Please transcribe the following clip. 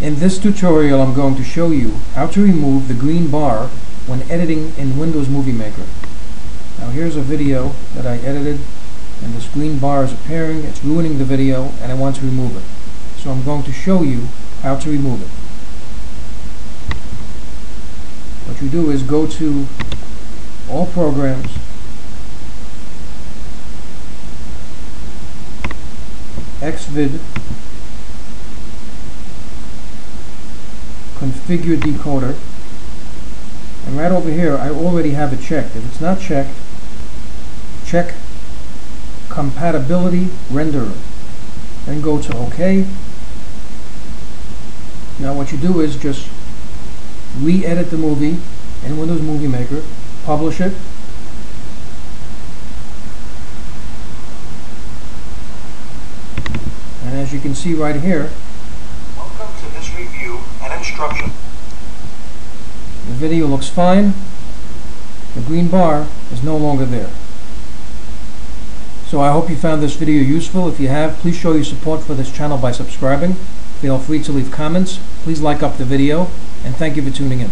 In this tutorial I'm going to show you how to remove the green bar when editing in Windows Movie Maker. Now here's a video that I edited and this green bar is appearing, it's ruining the video and I want to remove it. So I'm going to show you how to remove it. What you do is go to all programs Xvid configure decoder. And right over here I already have it checked. If it's not checked check compatibility renderer. Then go to OK. Now what you do is just re-edit the movie in Windows Movie Maker publish it. And as you can see right here Welcome to this review and The video looks fine. The green bar is no longer there. So I hope you found this video useful. If you have, please show your support for this channel by subscribing. Feel free to leave comments. Please like up the video. And thank you for tuning in.